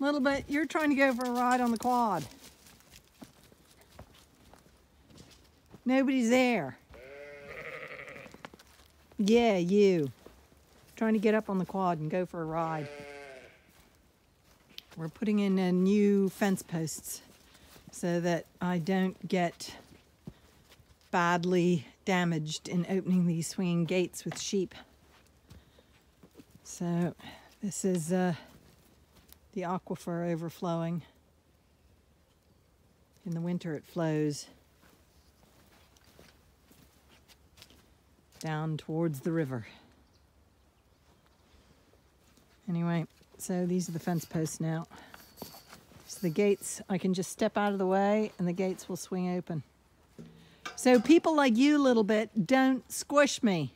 LittleBit, you're trying to go for a ride on the quad. Nobody's there. Yeah, you. Trying to get up on the quad and go for a ride. We're putting in a new fence posts so that I don't get badly damaged in opening these swinging gates with sheep. So this is uh, the aquifer overflowing. In the winter it flows down towards the river. Anyway, so these are the fence posts now. So the gates, I can just step out of the way and the gates will swing open. So people like you, LittleBit, don't squish me.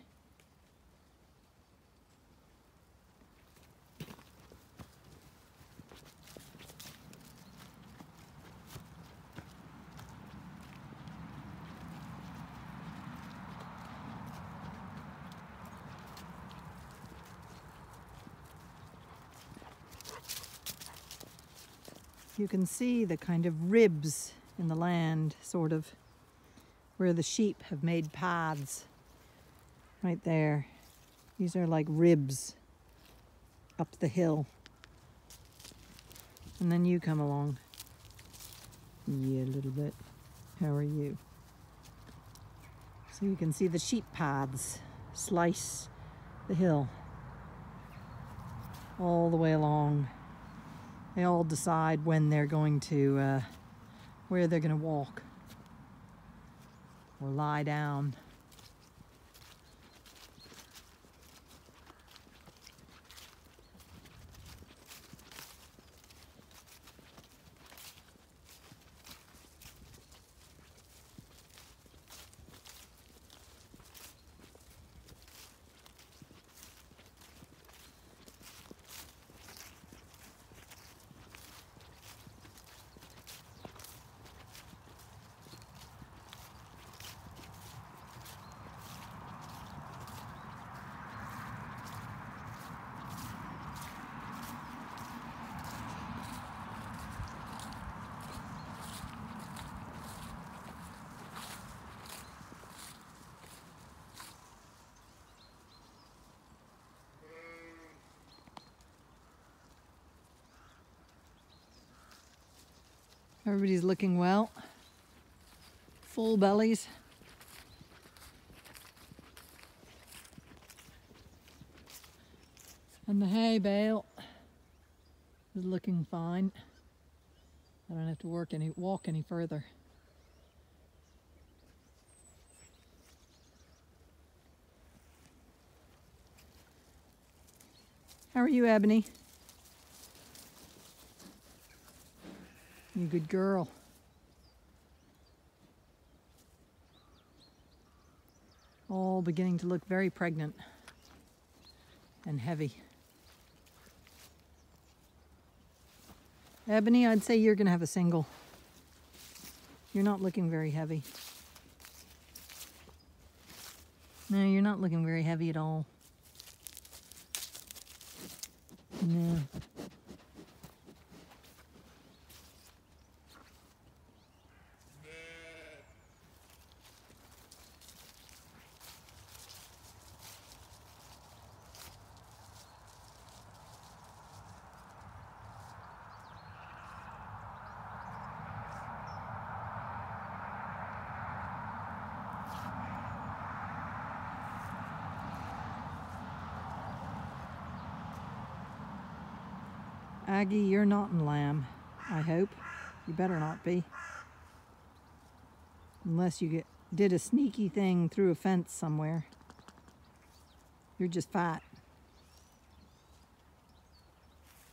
You can see the kind of ribs in the land, sort of, where the sheep have made paths. Right there. These are like ribs up the hill. And then you come along. Yeah, a LittleBit. How are you? So you can see the sheep paths slice the hill all the way along they all decide when they're going to, uh, where they're going to walk or lie down. Everybody's looking well. Full bellies. And the hay bale is looking fine. I don't have to work any walk any further. How are you, Ebony? You good girl. All beginning to look very pregnant and heavy. Ebony, I'd say you're going to have a single. You're not looking very heavy. No, you're not looking very heavy at all. No. Aggie, you're not in lamb, I hope. You better not be. Unless you get did a sneaky thing through a fence somewhere. You're just fat.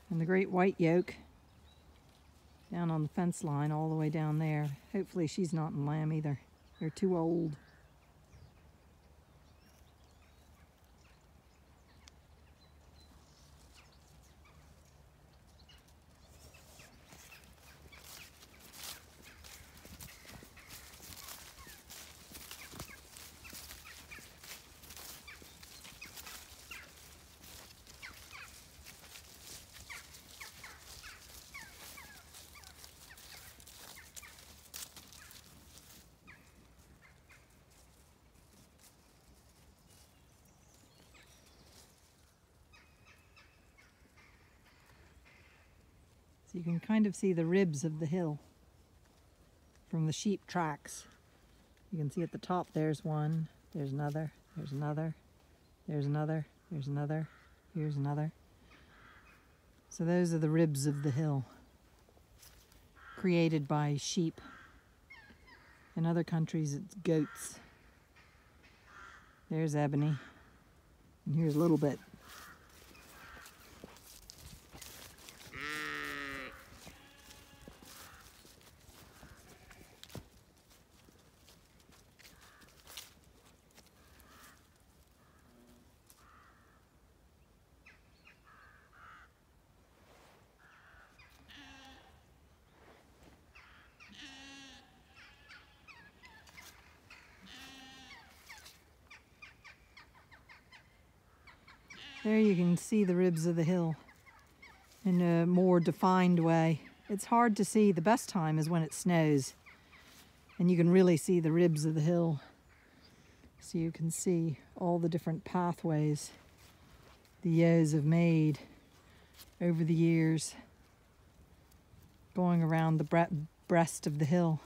And the great white yoke down on the fence line all the way down there. Hopefully she's not in lamb either. They're too old. So you can kind of see the ribs of the hill from the sheep tracks. You can see at the top there's one, there's another, there's another, there's another, there's another, here's another. So those are the ribs of the hill created by sheep. In other countries, it's goats. There's ebony. And here's a LittleBit. There you can see the ribs of the hill in a more defined way. It's hard to see. The best time is when it snows and you can really see the ribs of the hill. So you can see all the different pathways the ewes have made over the years going around the bre breast of the hill.